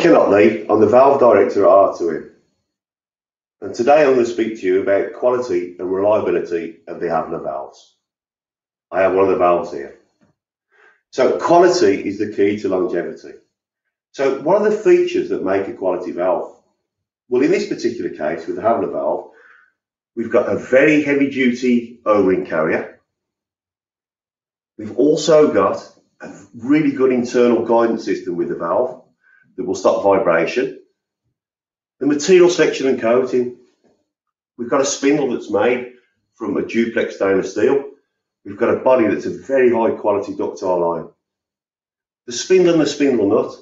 I'm I'm the Valve Director at R2M. And today I'm going to speak to you about quality and reliability of the Hawle valves. I have one of the valves here. So quality is the key to longevity. So what are the features that make a quality valve? Well, in this particular case with the Hawle valve, we've got a very heavy duty O-ring carrier. We've also got a really good internal guidance system with the valve that will stop vibration. The material section and coating. We've got a spindle that's made from a duplex stainless steel. We've got a body that's a very high quality ductile iron. The spindle and the spindle nut.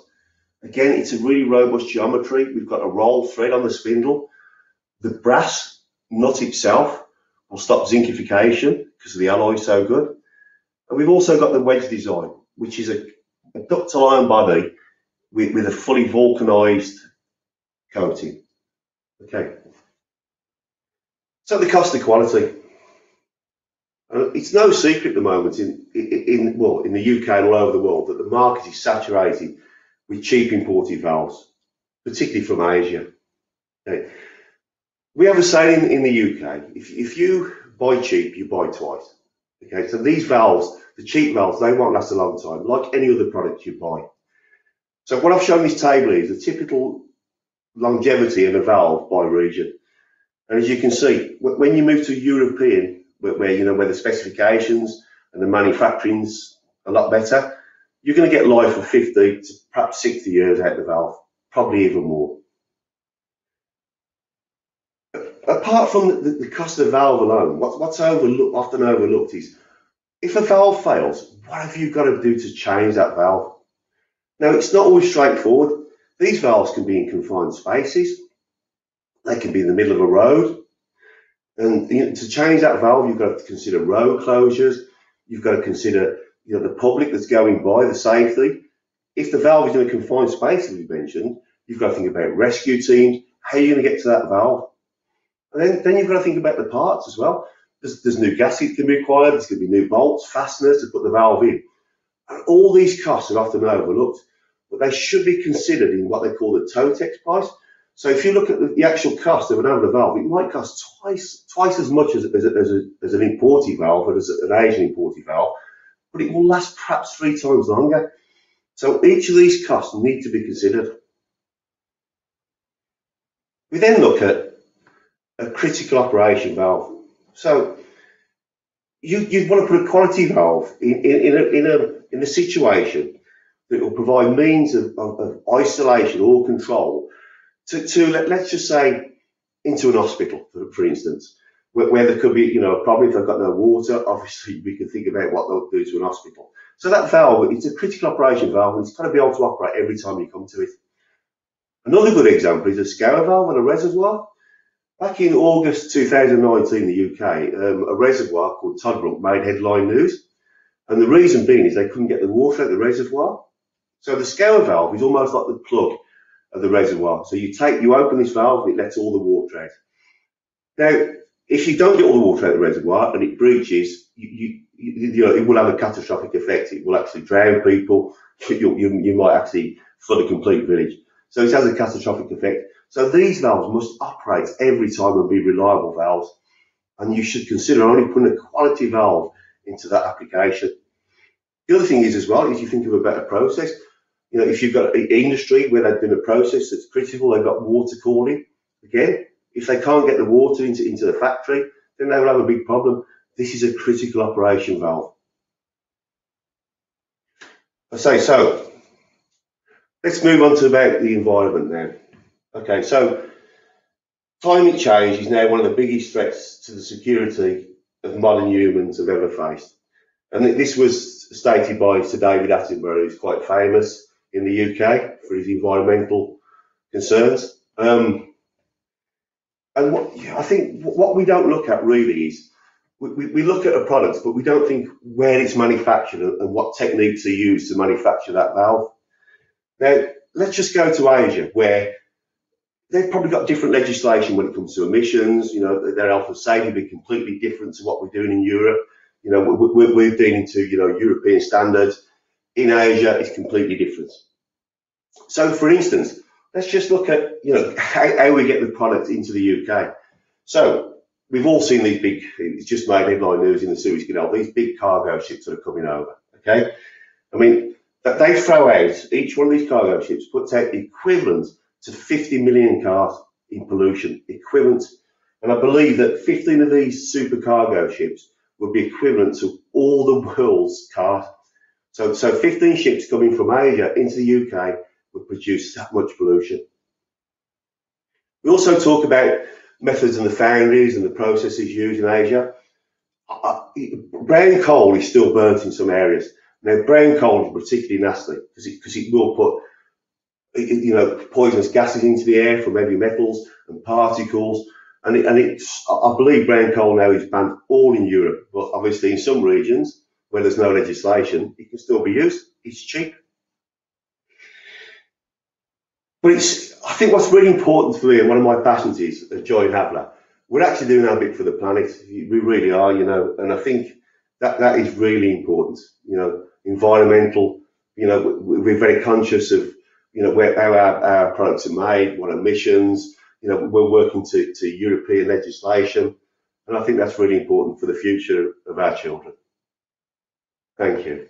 Again, it's a really robust geometry. We've got a roll thread on the spindle. The brass nut itself will stop zincification because the alloy is so good. And we've also got the wedge design, which is a, a ductile iron body with, with a fully vulcanized coating. Okay. So the cost of quality. It's no secret at the moment in, in, in, well in the UK and all over the world that the market is saturated with cheap imported valves, particularly from Asia. Okay. We have a saying in, in the UK: if, if you buy cheap, you buy twice. Okay, so these valves, the cheap valves, they won't last a long time, like any other product you buy. So what I've shown this table is the typical longevity of a valve by region. And as you can see, when you move to European, where, you know where the specifications and the manufacturing's a lot better, you're going to get life of 50 to perhaps 60 years out of the valve, probably even more. Apart from the, cost of the valve alone, what, what's overlooked, often overlooked is if a valve fails, what have you got to do to change that valve? Now, it's not always straightforward. These valves can be in confined spaces. They can be in the middle of a road. And you know, to change that valve, you've got to consider road closures. You've got to consider you know, the public that's going by, the safety. If the valve is in a confined space, as we mentioned, you've got to think about rescue teams. How are you going to get to that valve? And then, then you've got to think about the parts as well. There's, there's new gaskets can be required. There's going to be new bolts, fasteners to put the valve in. And all these costs are often overlooked, but they should be considered in what they call the Totex price. So if you look at the actual cost of an Hawle valve, it might cost twice twice as much as, as, as, as an imported valve or as an Asian imported valve, but it will last perhaps three times longer. So each of these costs need to be considered. We then look at a critical operation valve. So you, you want to put a quality valve in, in, in, a, in, a, in a situation that will provide means of, of, of isolation or control to, to let, us just say, into an hospital, for, for instance, where, where, there could be, you know, a problem if they've got no water. Obviously, we can think about what they'll do to an hospital. So that valve, it's a critical operation valve, and it's got to be able to operate every time you come to it. Another good example is a scour valve on a reservoir. Back in August 2019 in the UK, um, a reservoir called Toddbrook made headline news. And the reason being is they couldn't get the water out of the reservoir. So the scour valve is almost like the plug of the reservoir. So you take, you open this valve and it lets all the water out. Now, if you don't get all the water out of the reservoir and it breaches, you, you, you know, it will have a catastrophic effect. It will actually drown people. You, you, you might actually flood a complete village. So it has a catastrophic effect. So these valves must operate every time and be reliable valves. And you should consider only putting a quality valve into that application. The other thing is as well, is you think of a better process. You know, if you've got an industry where they've done a process that's critical, they've got water cooling. Again, if they can't get the water into, into the factory, then they will have a big problem. This is a critical operation valve. I say so. Let's move on to about the environment now. Okay, so climate change is now one of the biggest threats to the security of modern humans have ever faced. And this was stated by Sir David Attenborough, who's quite famous in the UK for his environmental concerns. Um, and what, I think what we don't look at really is we, we, look at a product, but we don't think where it's manufactured and what techniques are used to manufacture that valve. Now, let's just go to Asia, where they've probably got different legislation when it comes to emissions. You know, their health and safety be completely different to what we're doing in Europe. You know, we're, we're dealing to, you know, European standards. In Asia, it's completely different. So, for instance, let's just look at, you know, how, how we get the product into the UK. So we've all seen these big, it's just made headline news in the Suez Canal, these big cargo ships that are coming over, okay? I mean, they throw out, each one of these cargo ships puts out equivalent to 50 million cars in pollution, equivalent. And I believe that 15 of these super cargo ships would be equivalent to all the world's cars. So, so 15 ships coming from Asia into the UK would produce that much pollution. We also talk about methods and the foundries and the processes used in Asia. Uh, brown coal is still burnt in some areas. Now, brown coal is particularly nasty because it, cause it will put you know, poisonous gases into the air from heavy metals and particles. And, it, and it's, I believe brown coal now is banned all in Europe, but obviously in some regions where there's no legislation, it can still be used. It's cheap. But it's, I think what's really important for me and one of my passions is uh, at Joy Hawle, we're actually doing our bit for the planet. We really are, you know, and I think that, that is really important, you know, environmental, you know, we're very conscious of, you know, where, how our, our products are made, what emissions, you know, we're working to, to European legislation. And I think that's really important for the future of our children. Thank you.